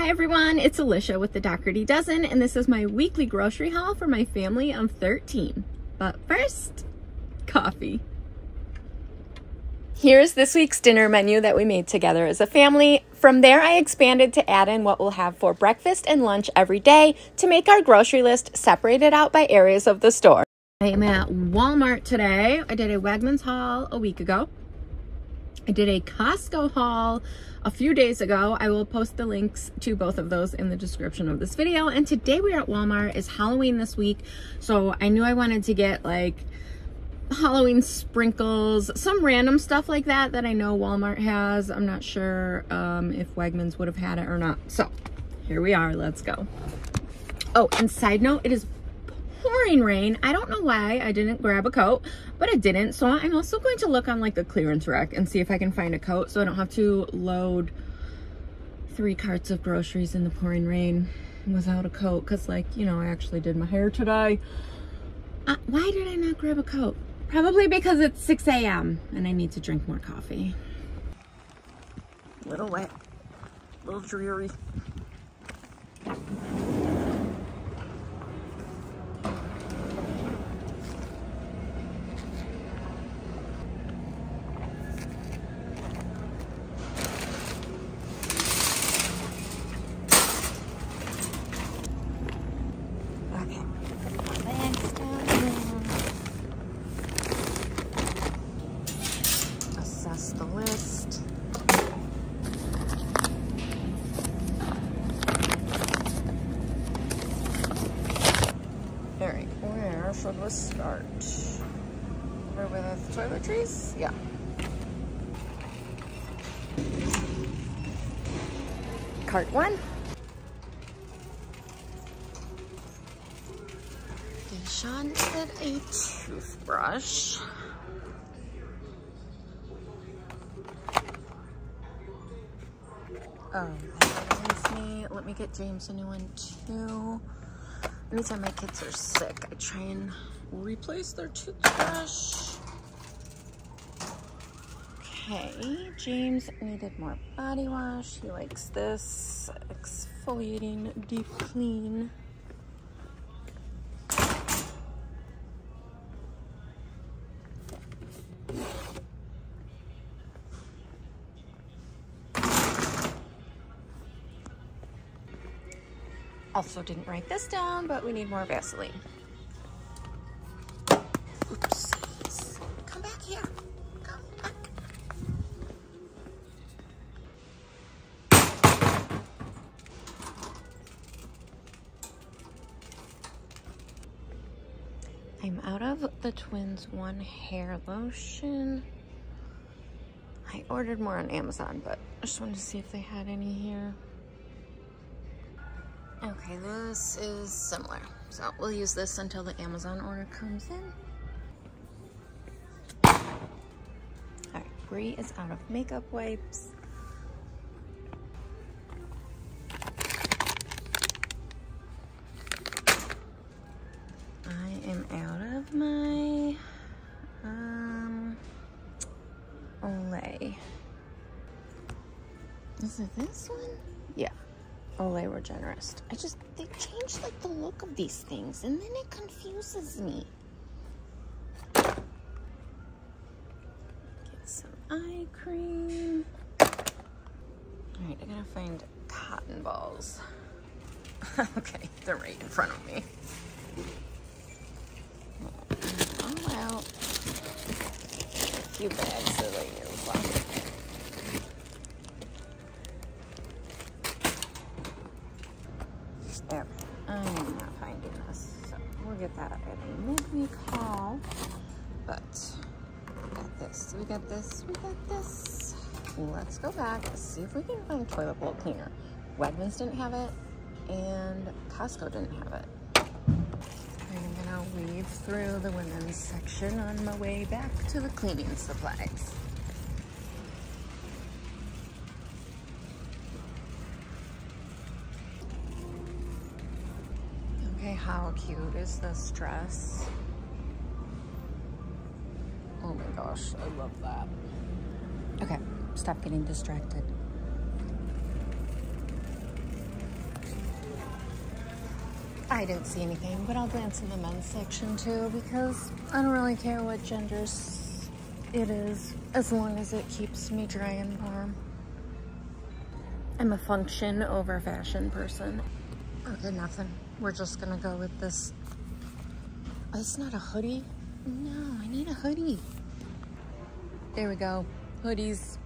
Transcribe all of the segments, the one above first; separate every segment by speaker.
Speaker 1: Hi everyone, it's Alicia with the Dougherty Dozen, and this is my weekly grocery haul for my family of 13. But first, coffee. Here's this week's dinner menu that we made together as a family. From there, I expanded to add in what we'll have for breakfast and lunch every day to make our grocery list separated out by areas of the store. I am at Walmart today. I did a Wegmans haul a week ago. I did a Costco haul a few days ago. I will post the links to both of those in the description of this video. And today we are at Walmart. It's Halloween this week. So I knew I wanted to get like Halloween sprinkles, some random stuff like that that I know Walmart has. I'm not sure um, if Wegmans would have had it or not. So here we are. Let's go. Oh, and side note, it is pouring rain. I don't know why I didn't grab a coat, but I didn't. So I'm also going to look on like the clearance rack and see if I can find a coat so I don't have to load three carts of groceries in the pouring rain without a coat. Cause like, you know, I actually did my hair today. Uh, why did I not grab a coat? Probably because it's 6 a.m. and I need to drink more coffee. A Little wet, a little dreary. Start? Where with the toiletries? Yeah. Cart one. Deshawn did a toothbrush. Oh, me. Let me get James a new one too. Anytime my kids are sick, I try and replace their toothbrush. Okay, James needed more body wash. He likes this exfoliating deep clean. Also didn't write this down, but we need more Vaseline. The Twins One hair lotion. I ordered more on Amazon, but I just wanted to see if they had any here. Okay, this is similar. So we'll use this until the Amazon order comes in. All right, Brie is out of makeup wipes. It this one? Yeah. Oh, they were Regenerist. I just, they changed like the look of these things and then it confuses me. Get some eye cream. All right, I gotta find cotton balls. okay, they're right in front of me. See if we can find toilet bowl cleaner. Wegmans didn't have it, and Costco didn't have it. I'm gonna weave through the women's section on my way back to the cleaning supplies. Okay, how cute is this dress? Oh my gosh, I love that. Okay, stop getting distracted. I didn't see anything, but I'll glance in the men's section too because I don't really care what genders it is as long as it keeps me dry and warm. I'm a function over fashion person. Okay, nothing. We're just gonna go with this. Oh, it's not a hoodie? No, I need a hoodie. There we go. Hoodies.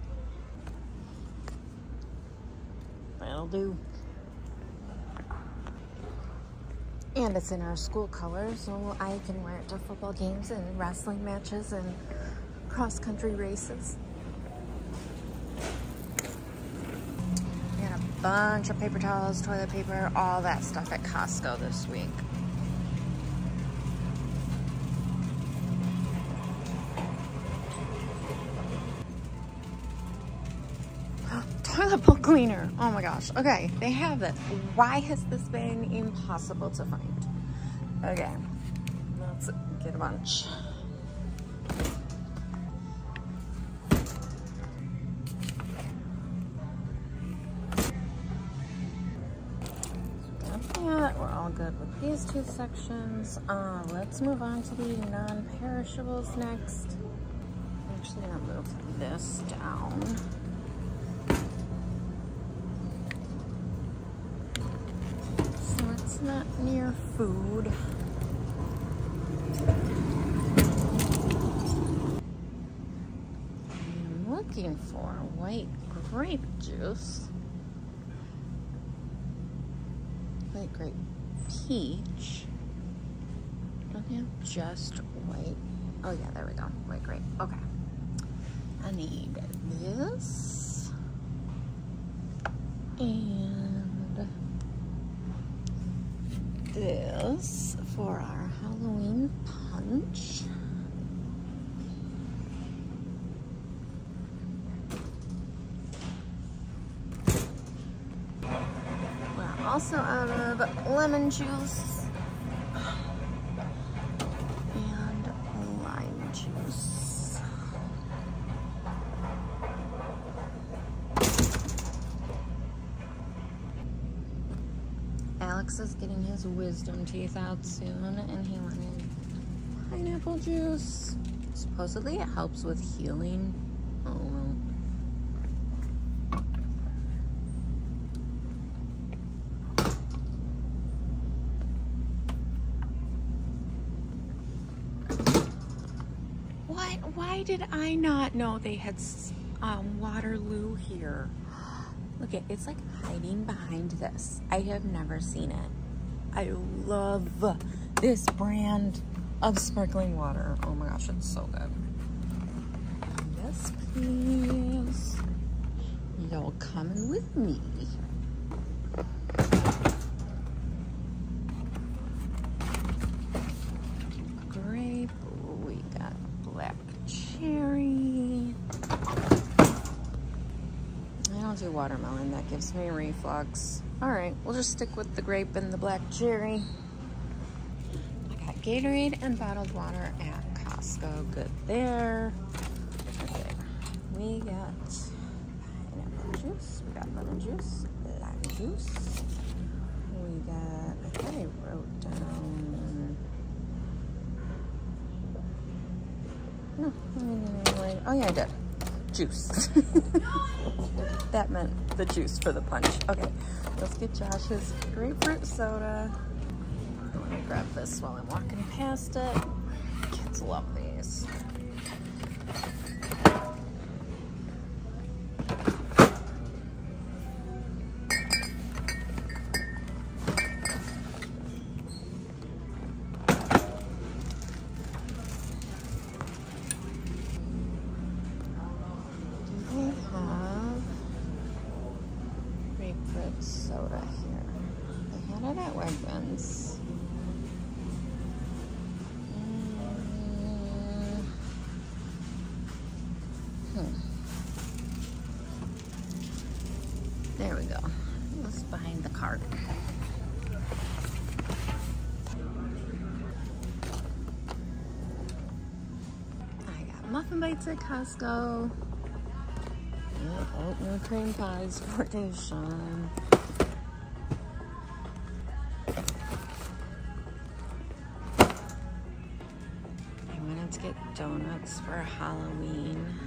Speaker 1: That'll do. And it's in our school colors, so I can wear it to football games and wrestling matches and cross-country races. And a bunch of paper towels, toilet paper, all that stuff at Costco this week. Cleaner. Oh my gosh. Okay, they have this. Why has this been impossible to find? Okay, let's get a bunch. We're all good with these two sections. Uh, let's move on to the non-perishables next. I'm actually gonna move this down. Not near food. I'm looking for white grape juice. White grape peach. Don't have just white. Oh yeah, there we go. White grape. Okay. I need this. And this for our Halloween punch. We're also out of lemon juice. His wisdom teeth out soon and he wanted pineapple juice. Supposedly it helps with healing. Oh well. What? Why did I not know they had um, Waterloo here? Look at it's like hiding behind this. I have never seen it. I love this brand of sparkling water. Oh my gosh, it's so good. Yes, please. Y'all coming with me. Grape. We got black cherry do watermelon. That gives me reflux. All right, we'll just stick with the grape and the black cherry. I got Gatorade and bottled water at Costco. Good there. Okay, we got pineapple juice. We got lemon juice, lime juice. We got, I thought I wrote down, hmm, no, oh yeah, I did juice. that meant the juice for the punch. Okay, let's get Josh's grapefruit soda. Let me grab this while I'm walking past it. Kids love these. To Costco. Yep, oatmeal cream pies for Deshaun. I wanted to get donuts for Halloween.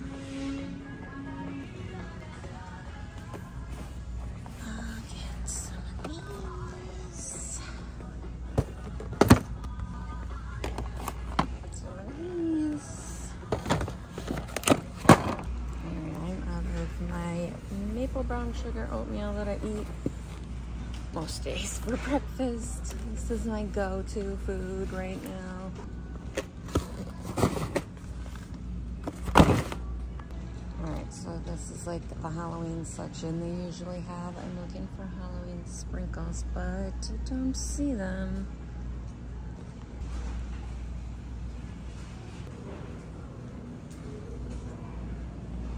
Speaker 1: Oatmeal that I eat most days for breakfast. This is my go-to food right now. Alright, so this is like the Halloween section they usually have. I'm looking for Halloween sprinkles, but I don't see them.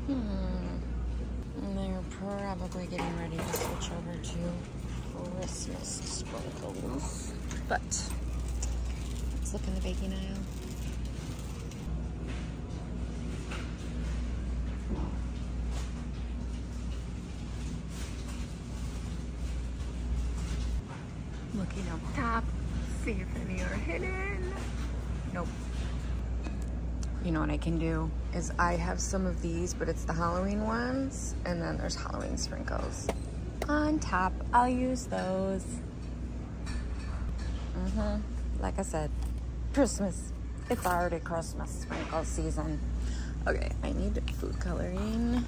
Speaker 1: Hmm. And they're probably getting ready to switch over to Christmas sprinkles. But let's look in the baking aisle. Looking up top, see if any are hidden. Nope. You know what I can do is I have some of these, but it's the Halloween ones, and then there's Halloween sprinkles on top. I'll use those. Mm-hmm. Like I said, Christmas. It's already Christmas sprinkle season. Okay, I need food coloring.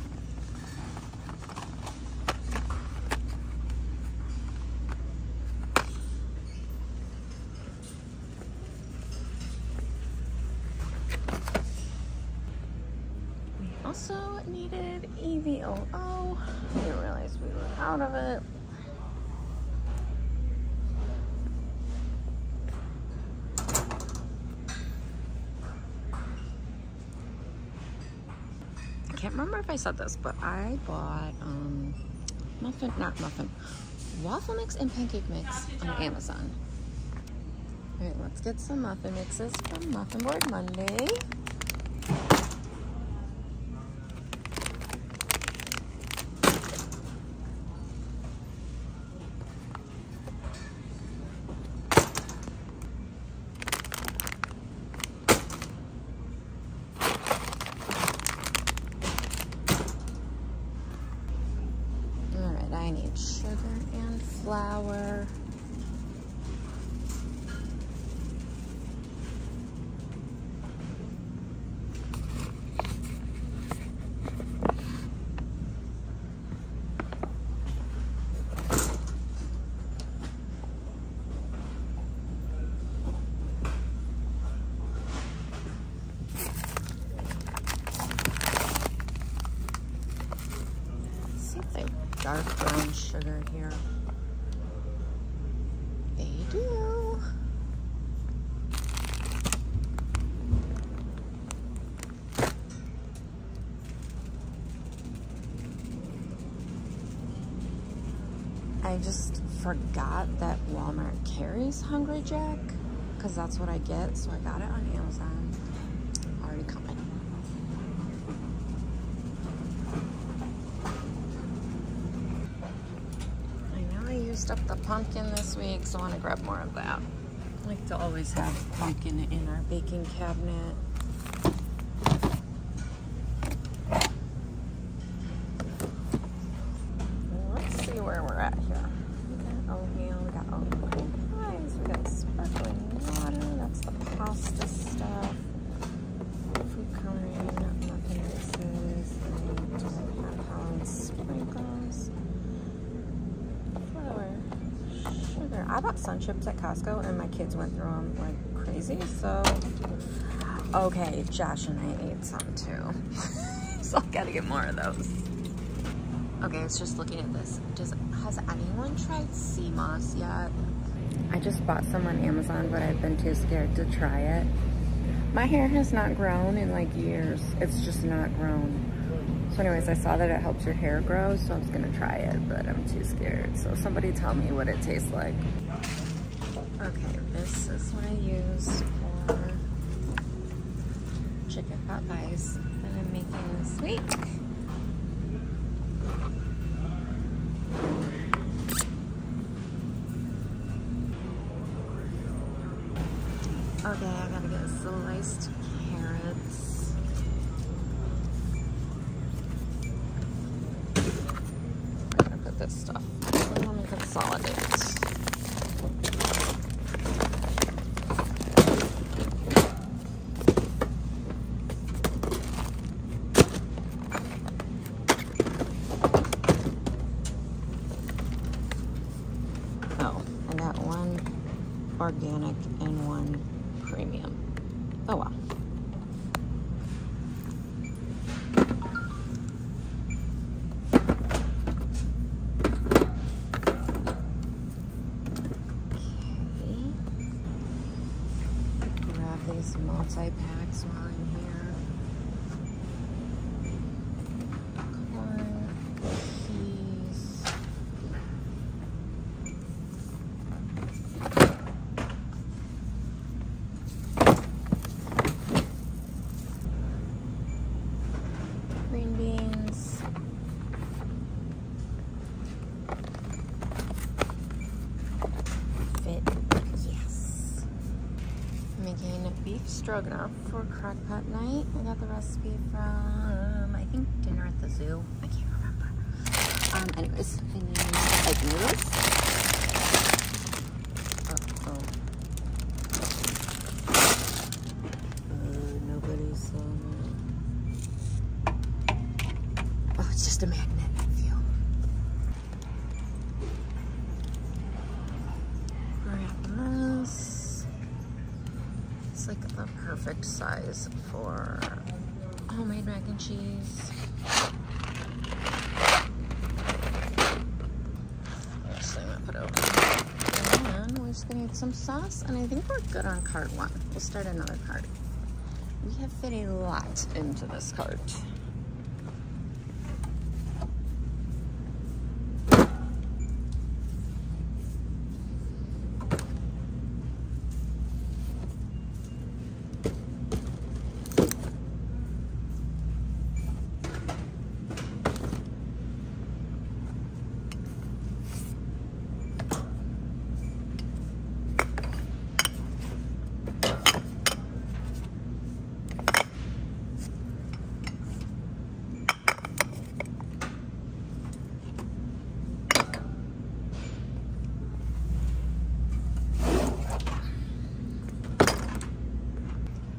Speaker 1: Also needed EVOO. I didn't realize we were out of it. I can't remember if I said this, but I bought um, muffin, not muffin, waffle mix and pancake mix on Amazon. All right, let's get some muffin mixes from Muffin Board Monday. All right, I need sugar and flour. see if they have dark brown sugar here. They do. I just forgot that Walmart carries Hungry Jack because that's what I get, so I got it on Amazon. Already coming. I know I used up the pumpkin this week, so I want to grab more of that. I like to always have pumpkin in our baking cabinet. Let's see where we're at here. We got oatmeal, we got oatmeal pies, we got sparkling water, that's the pasta stuff. Food coloring, muffin mixes, and have Halloween sprinkles flour, sugar. I bought sun chips at Costco and my kids went through them like crazy. So, okay, Josh and I ate some too. so I gotta get more of those. Okay, it's just looking at this. Does has anyone tried sea moss yet? I just bought some on Amazon, but I've been too scared to try it. My hair has not grown in like years. It's just not grown. So anyways, I saw that it helps your hair grow, so I was gonna try it, but I'm too scared. So somebody tell me what it tastes like. This is what I use for chicken pot pies that I'm making this week. Okay, I gotta get sliced carrots. this stuff. Let me consolidate. Oh, I got one organic and one premium. Oh wow. Okay. Grab these multi-packs while I'm here. Corn, peas. green beans. Fit, yes. Making beef stroganoff for crockpot night. I got the recipe from, I think, dinner at the zoo. I can't remember. Um, anyways, egg noodles. Uh. Oh, it's just a magnet, size for homemade mac and cheese. We're just gonna need some sauce, and I think we're good on card one. We'll start another card. We have fit a lot into this cart.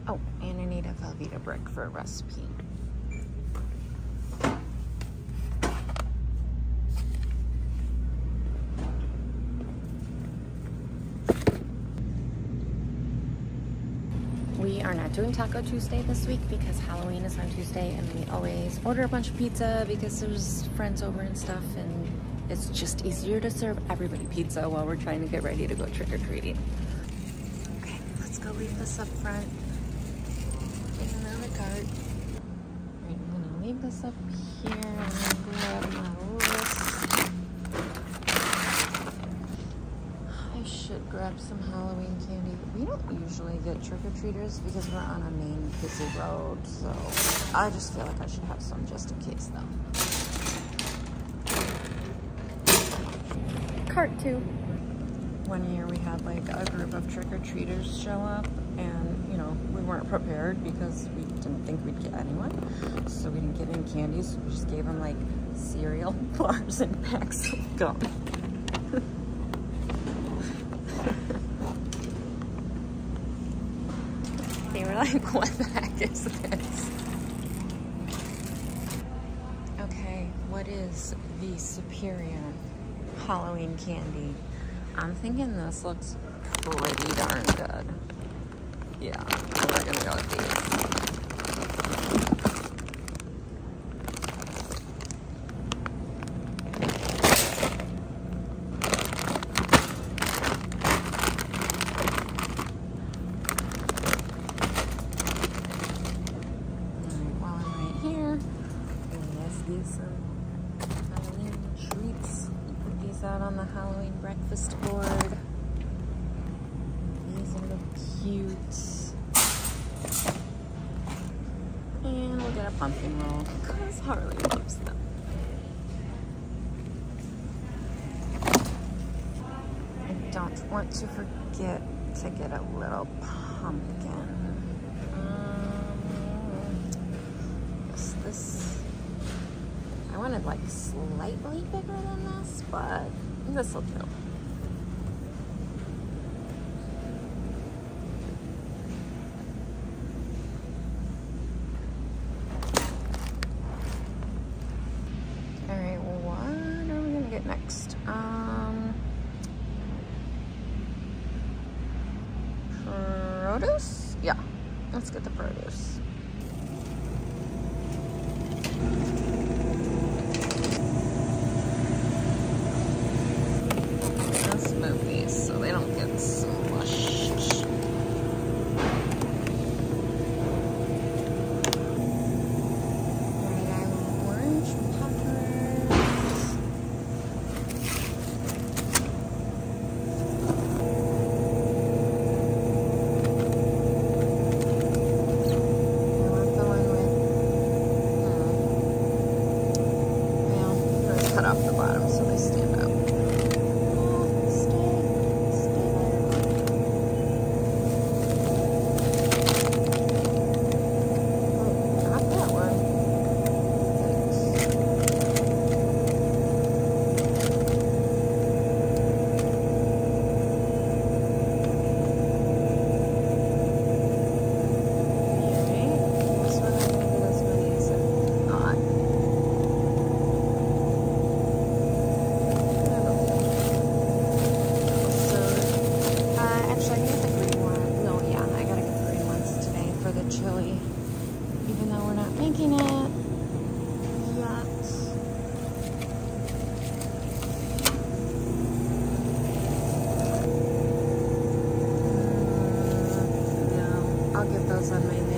Speaker 1: Oh, and I need a Velveeta brick for a recipe. We are not doing Taco Tuesday this week because Halloween is on Tuesday and we always order a bunch of pizza because there's friends over and stuff and it's just easier to serve everybody pizza while we're trying to get ready to go trick-or-treating. Okay, let's go leave this up front. Take another cart. Alright, I'm gonna leave this up here and grab my list. I should grab some Halloween candy. We don't usually get trick-or-treaters because we're on a main busy road, so I just feel like I should have some just in case though. Cart two. One year we had like a group of trick-or-treaters show up and you know, we weren't prepared because we didn't think we'd get anyone. So we didn't get any candies. We just gave them like cereal bars and packs of gum. They were like, what the heck is this? Okay, what is the superior Halloween candy? I'm thinking this looks pretty darn good. Yeah, we're gonna go with these. slightly bigger than this, but this will que todos son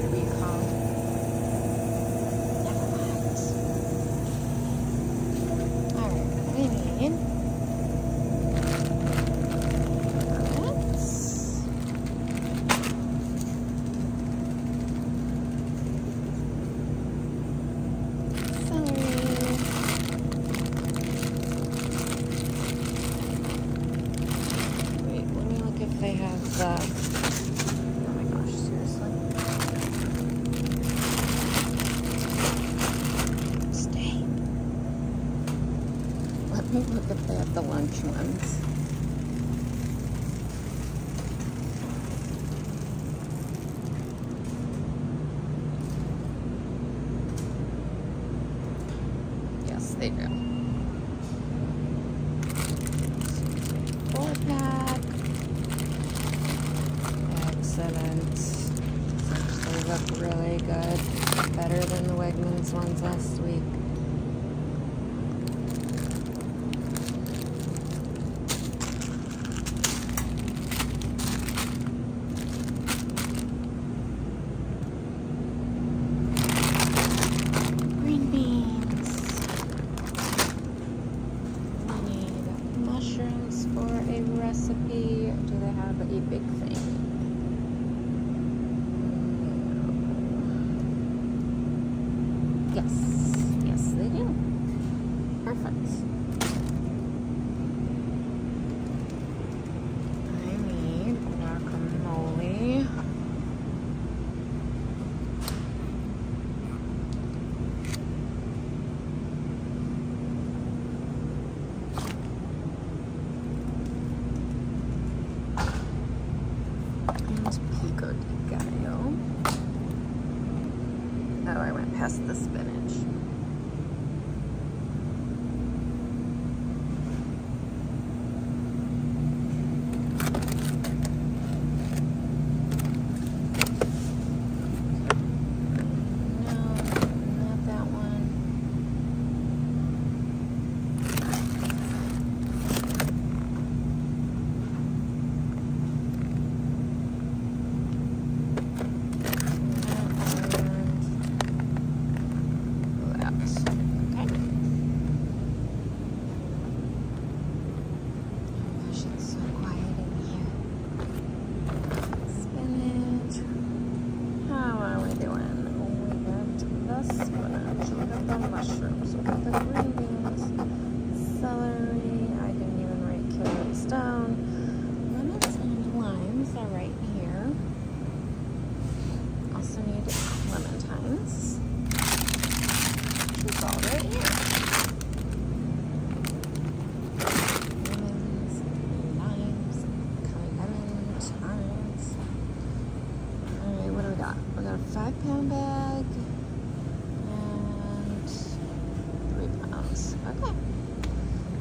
Speaker 1: Okay.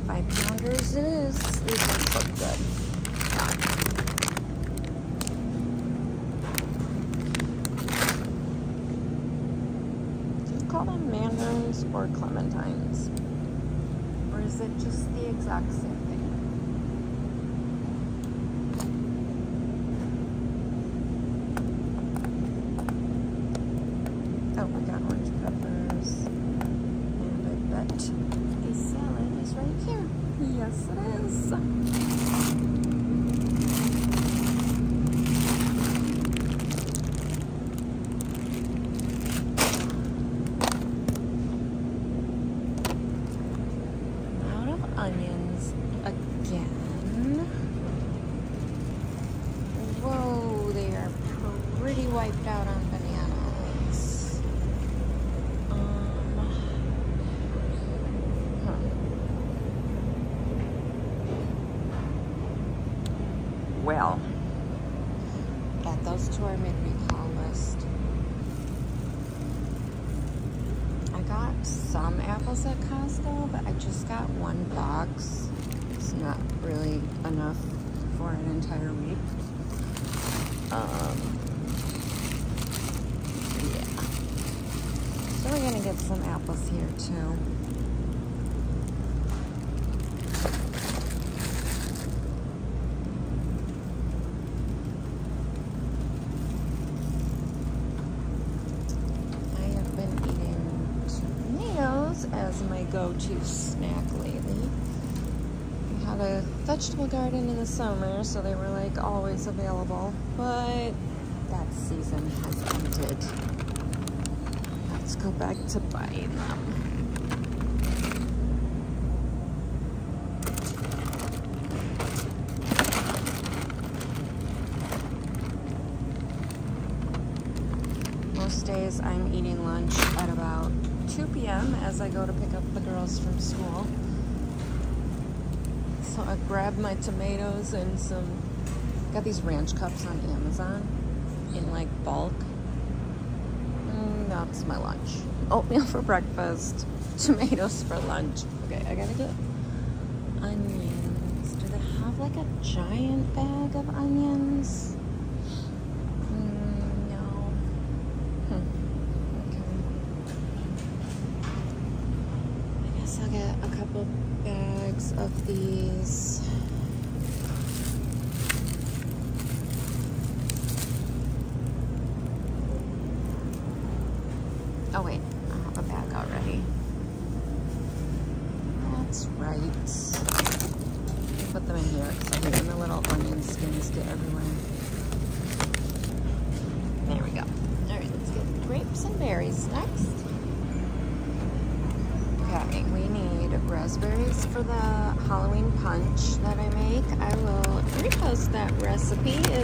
Speaker 1: Five pounders it is. These ones look good. Do you call them mandarins or clementines? Or is it just the exact same thing? Oh, we got orange peppers. And I bet the salad is right here. Yes, it is. Out of onions again. Whoa, they are pretty wiped out on bananas. Um, huh. Well, add those to our mid-recall list. I got some apples at Costco, but I just got one box. It's not really enough for an entire week. Um, yeah. So we're gonna get here too. I have been eating tomatoes as my go-to snack lately. We had a vegetable garden in the summer, so they were like always available, but that season has ended. Let's go back to buying them. Most days I'm eating lunch at about 2 p.m. as I go to pick up the girls from school. So I grabbed my tomatoes and some, got these ranch cups on Amazon in like bulk. That's my lunch. Oatmeal for breakfast, tomatoes for lunch. Okay, I gotta get onions. Do they have like a giant bag of onions?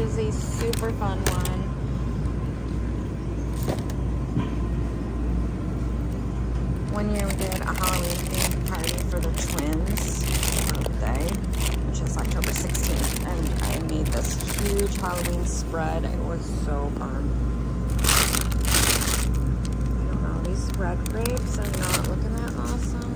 Speaker 1: Is a super fun one. One year we did a Halloween party for the twins birthday, which is October 16th, and I made this huge Halloween spread. It was so fun. I don't know, these red grapes are not looking that awesome.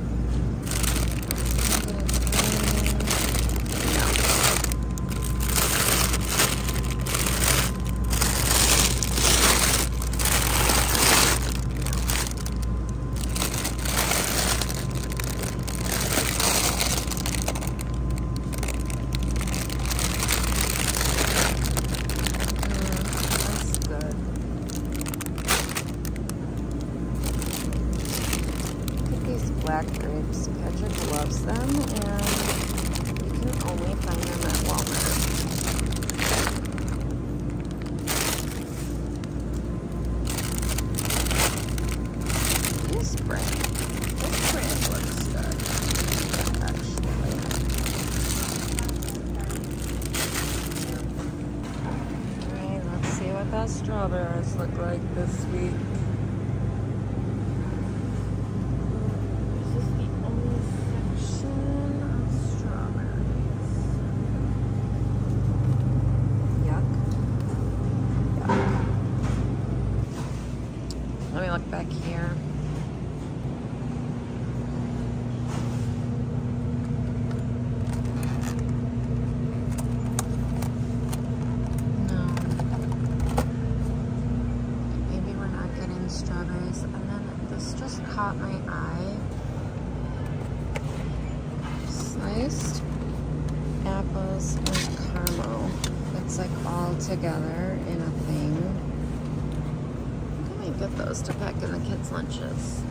Speaker 1: Those to pack in the kids' lunches.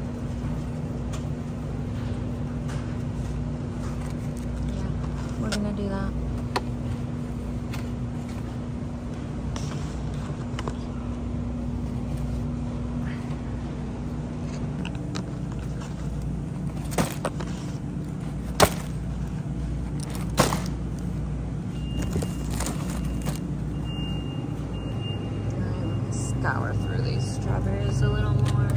Speaker 1: Yeah, we're gonna do that. scour through these strawberries a little more.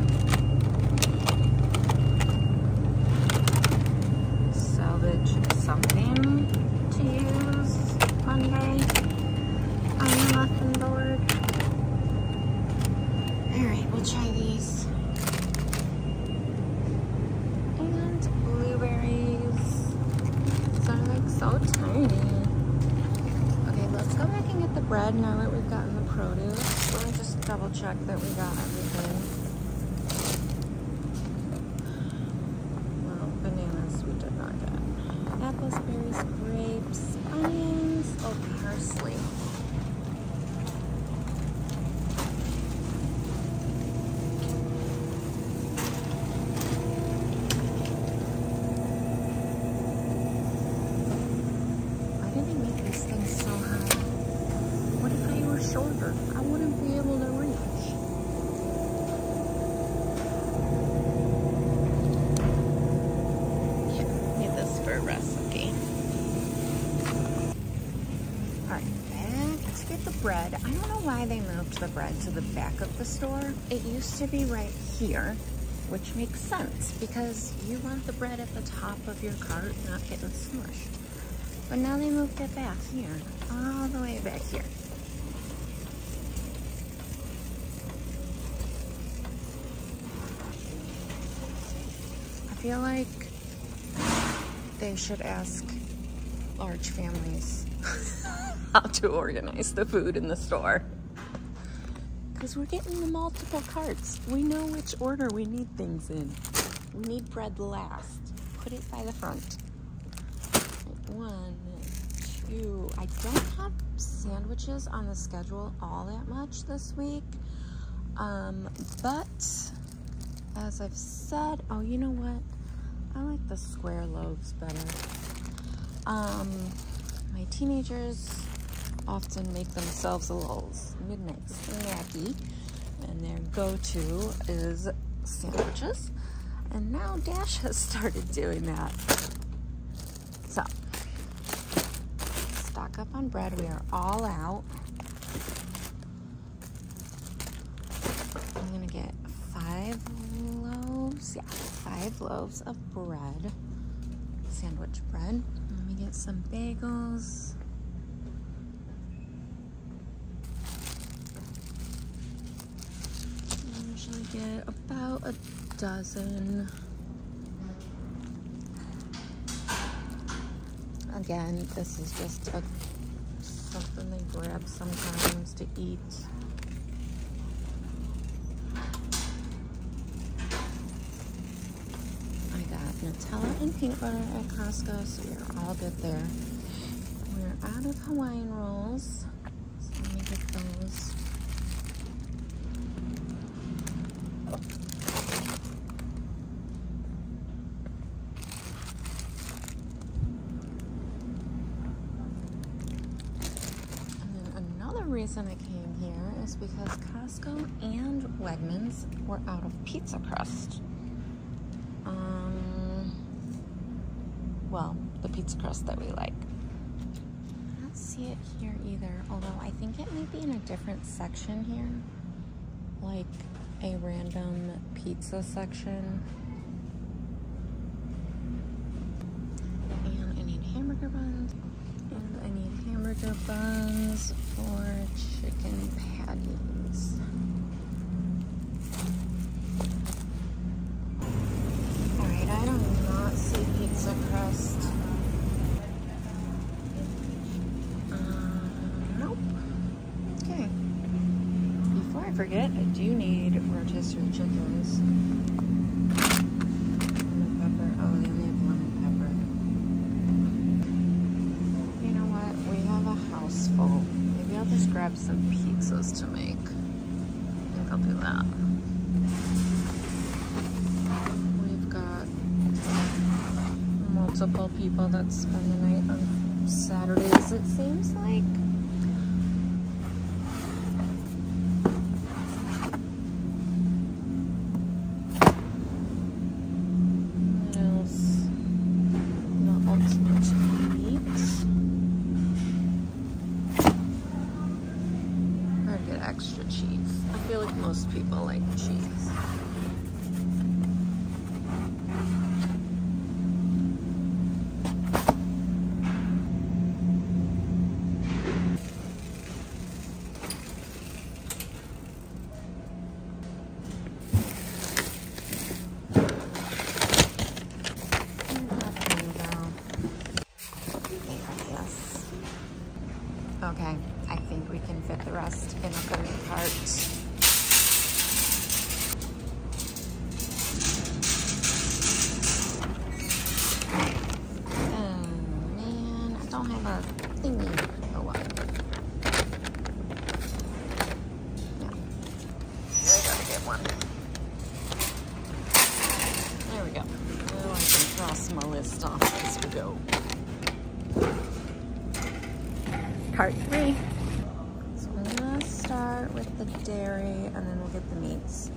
Speaker 1: Salvage something to use Monday on the muffin board. Alright, we'll try these. And blueberries. They're like so tiny. Okay, let's go back and get the bread now that we've gotten the produce. Let me just double check that we got everything. Well, bananas we did not get. Apples, berries, grapes, onions, oh, parsley. Why did they make these things so high? What if I were shorter? I wouldn't be able to reach. Yeah, need this for a recipe. Alright, back to get the bread. I don't know why they moved the bread to the back of the store. It used to be right here, which makes sense because you want the bread at the top of your cart, not getting smushed. But now they moved it back here, all the way back here. I feel like they should ask large families how to organize the food in the store. Because we're getting the multiple carts. We know which order we need things in. We need bread last. Put it by the front. One, two. I don't have sandwiches on the schedule all that much this week. Um, but as I've said, oh, you know what? I like the square loaves better. Um, my teenagers often make themselves a little midnight snacky, and their go-to is sandwiches. And now Dash has started doing that. So, stock up on bread. We are all out. I'm gonna get five loaves. Yeah, five loaves of bread, sandwich bread. Let me get some bagels. I usually get about a dozen. Again, this is just a, something they grab sometimes to eat. I got Nutella and peanut butter at Costco, so we are all good there. We're out of Hawaiian rolls, so let me get those. And then another reason I came here is because Costco and Wegmans were out of pizza crust. Um, well, the pizza crust that we like. I don't see it here either, although I think it might be in a different section here. Like a random pizza section. And I need hamburger buns. And I need hamburger buns for chicken patties. Alright, I do not see pizza crust. Um, nope. Okay. Before I forget, I do need rotisserie chickens. Lemon pepper. Oh, they only have lemon pepper. You know what? We have a house full. Maybe I'll just grab some pizzas to make. I think I'll do that. We've got multiple people that spend the night on Saturdays, it seems like. What else? The ultimate meat. I'd get extra cheese. I feel like most people like cheese. Yes. Okay, I think we can fit the rest in a third cart. Oh man, I don't have a thingy. Oh well. Yeah. I gotta get one. There we go. Now I can cross my list off as we go. Part three. So I'm gonna start with the dairy and then we'll get the meats.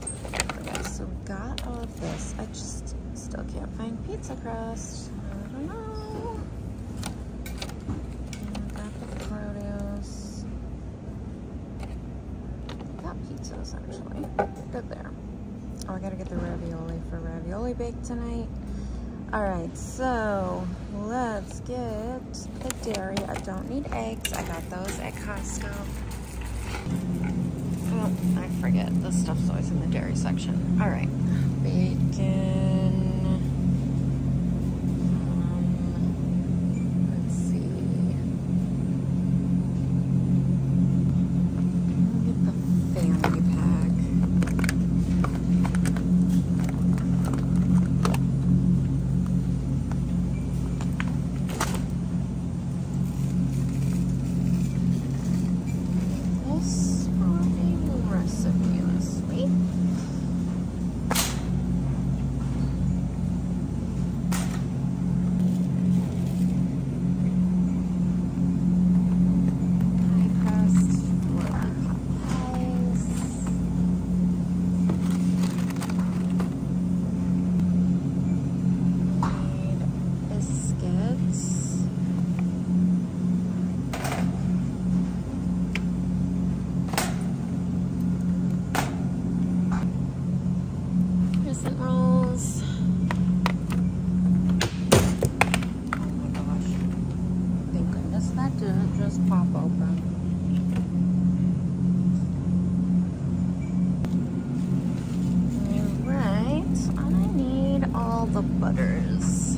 Speaker 1: Okay, so we got all of this. I just still can't find pizza crust. I don't know. Got the produce. Got pizzas actually. Good there. Oh, I gotta get the ravioli for ravioli bake tonight. All right, so let's get dairy. I don't need eggs. I got those at Costco. Oh, I forget. This stuff's always in the dairy section. All right, bacon. Just pop open. Alright, I need all the butters.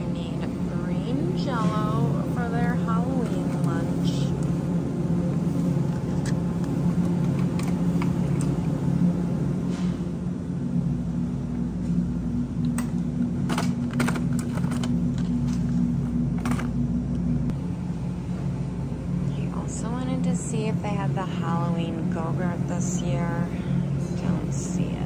Speaker 1: I need green jello for their Halloween lunch. I also wanted to see if they had the Halloween Go-Gurt this year. Don't see it.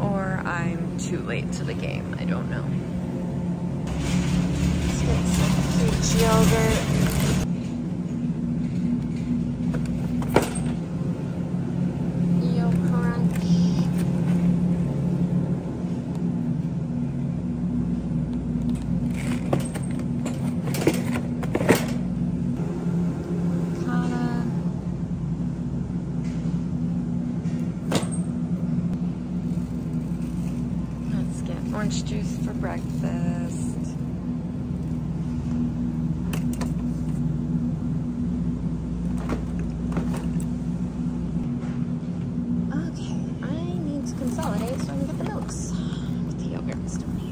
Speaker 1: or I'm too late to the game. I don't know. Let's get some peach yogurt. Yo crunch. Ricotta. Let's get orange juice for breakfast. Okay, I so I can get the milks. Put the yogurt.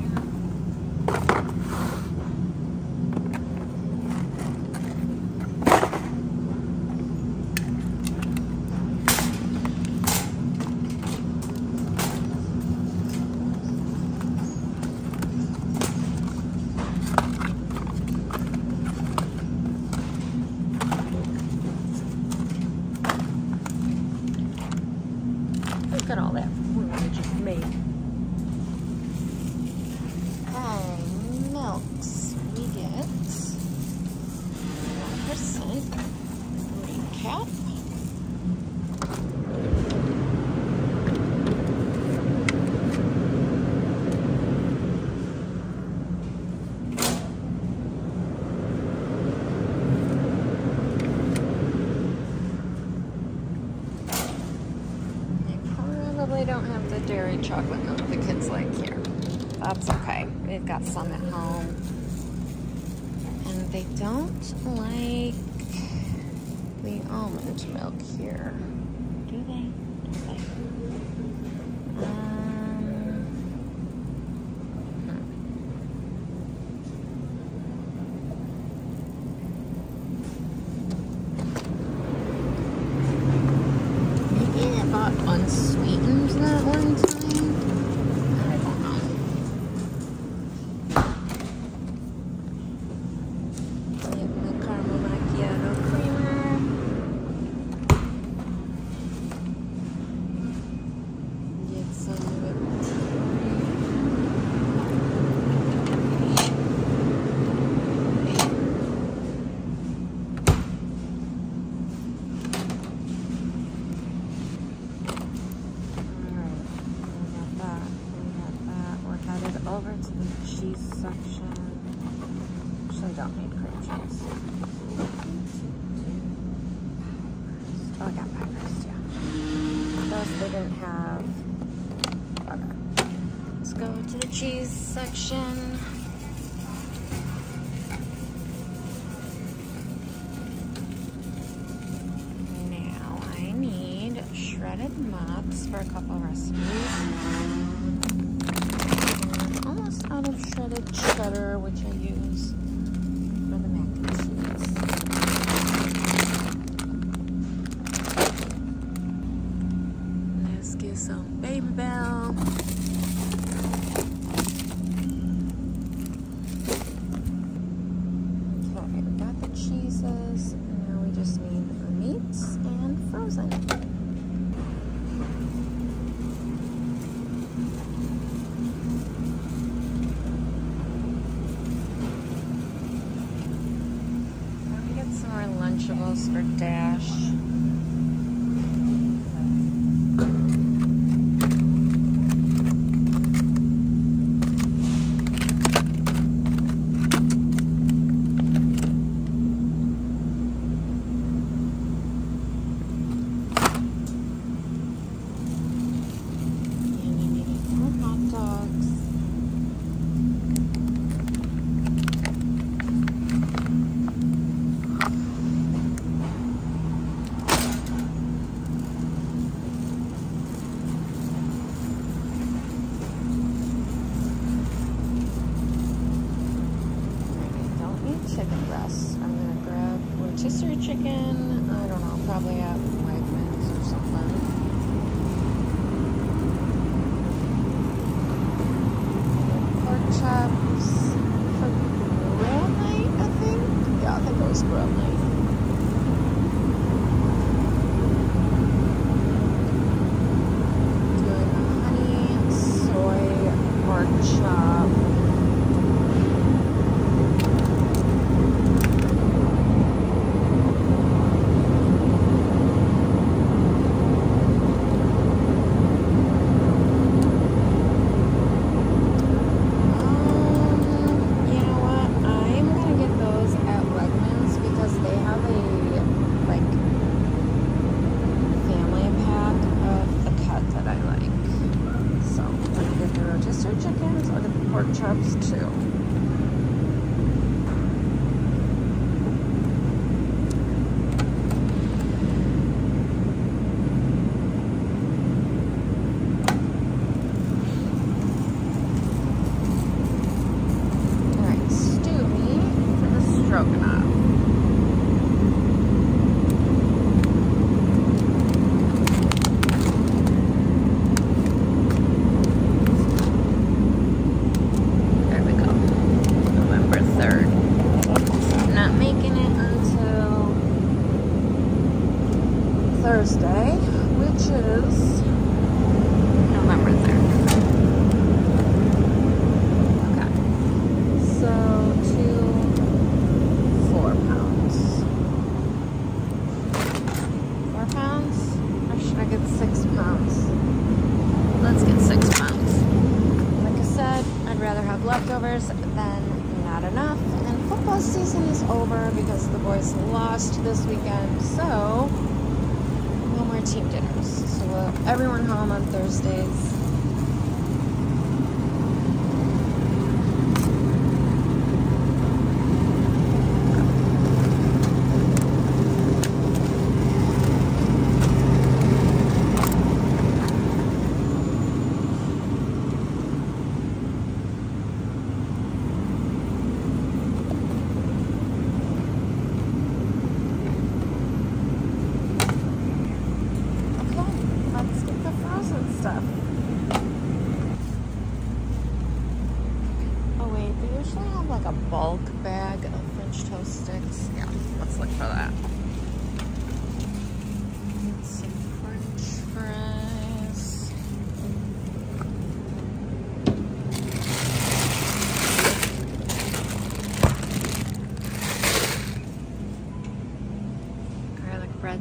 Speaker 1: chocolate. books for a couple recipes. Almost out of shredded cheddar, which I chicken.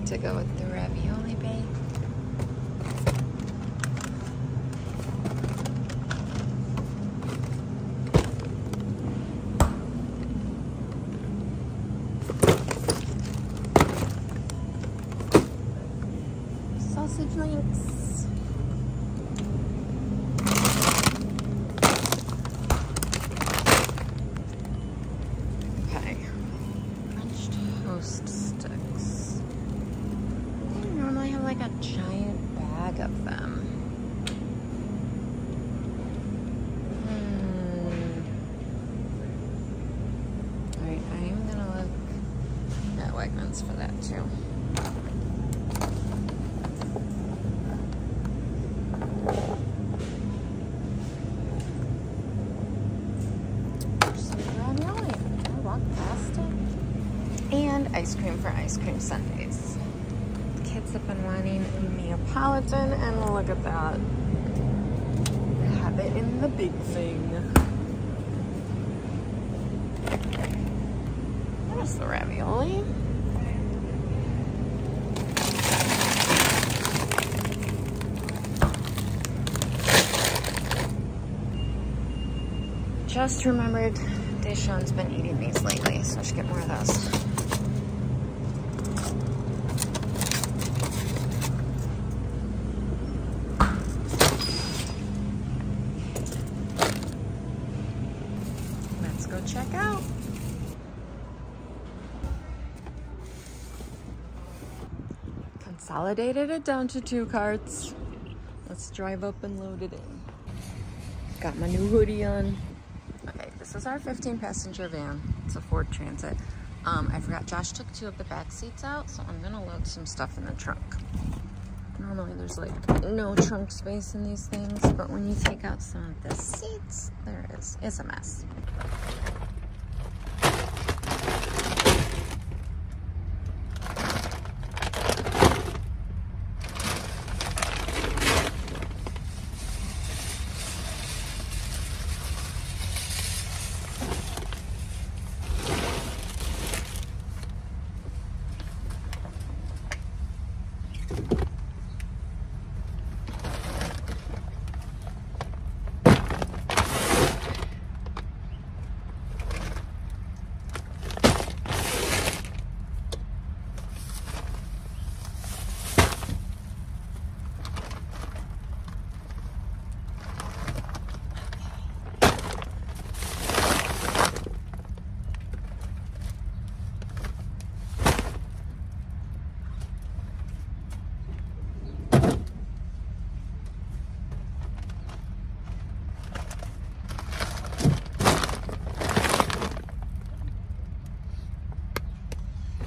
Speaker 1: To go with the ravioli bake. Sausage links. Okay. French toast sticks. They normally have like a giant bag of them. Hmm. Alright, I am gonna look at Wegmans for that too. Some ravioli. I walk past it. And ice cream for ice cream sundaes. Kids have been wanting Neapolitan, and look at that. Have it in the big thing. There's the ravioli. Just remembered Deshaun's been eating these lately, so I should get more of those. Let's go check out. Consolidated it down to two carts. Let's drive up and load it in. Got my new hoodie on. This is our 15 passenger van. It's a Ford Transit. Um, I forgot Josh took two of the back seats out, so I'm gonna load some stuff in the trunk. Normally there's like no trunk space in these things, but when you take out some of the seats, there is. It's a mess.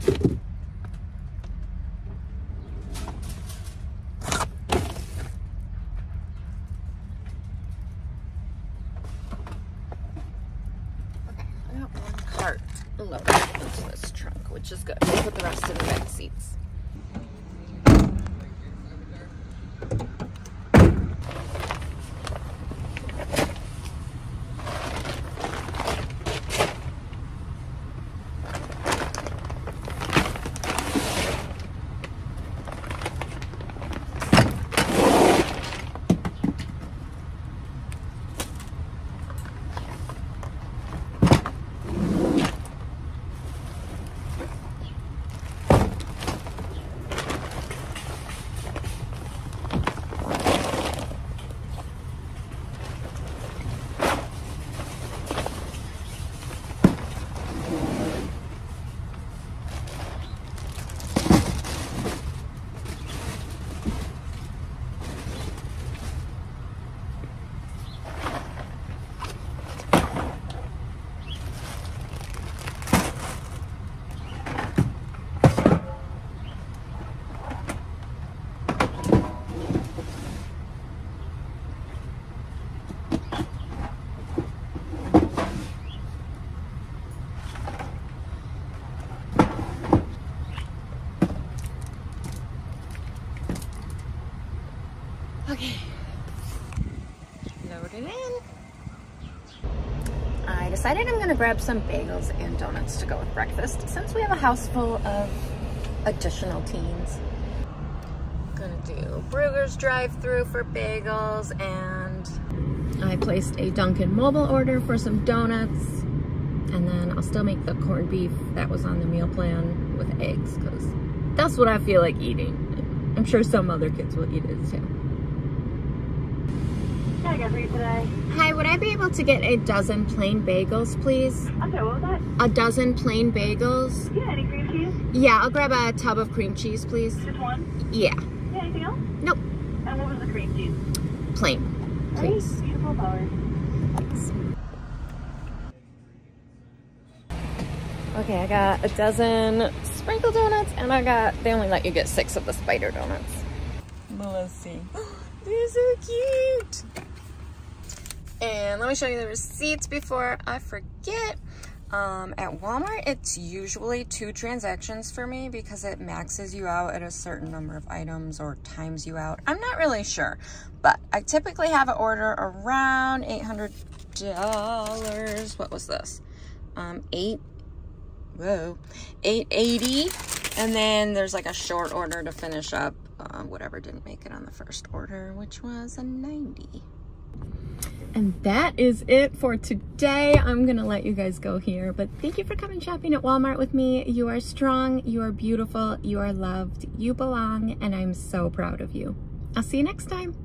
Speaker 1: I got one cart loaded into this trunk, which is good. We'll put the rest in the back seats. I decided I'm gonna grab some bagels and donuts to go with breakfast since we have a house full of additional teens. Gonna do Bruegger's drive-through for bagels and I placed a Dunkin' mobile order for some donuts and then I'll still make the corned beef that was on the meal plan with eggs because that's what I feel like eating. I'm sure some other kids will eat it too.
Speaker 2: Can I get for you today?
Speaker 1: Hi, would I be able to get a dozen plain bagels, please?
Speaker 2: I'm sorry, what was that?
Speaker 1: A dozen plain bagels?
Speaker 2: Yeah, any cream cheese?
Speaker 1: Yeah, I'll grab a tub of cream cheese, please.
Speaker 2: Just one?
Speaker 1: Yeah,
Speaker 2: Yeah, anything else?
Speaker 1: Nope.
Speaker 2: And what was the cream cheese?
Speaker 1: plain,
Speaker 2: Right,
Speaker 1: please.
Speaker 2: beautiful flowers.
Speaker 1: Okay, I got a dozen sprinkle donuts and I got, they only let you get six of the spider donuts. Well, let's see. They're so cute. And let me show you the receipts before I forget. Um, at Walmart, it's usually two transactions for me because it maxes you out at a certain number of items or times you out. I'm not really sure, but I typically have an order around $800. What was this? Um, eight, whoa, 880 And then there's like a short order to finish up uh, whatever didn't make it on the first order, which was a 90. And that is it for today. I'm gonna let you guys go here, but thank you for coming shopping at Walmart with me. You are strong, you are beautiful, you are loved, you belong, and I'm so proud of you. I'll see you next time.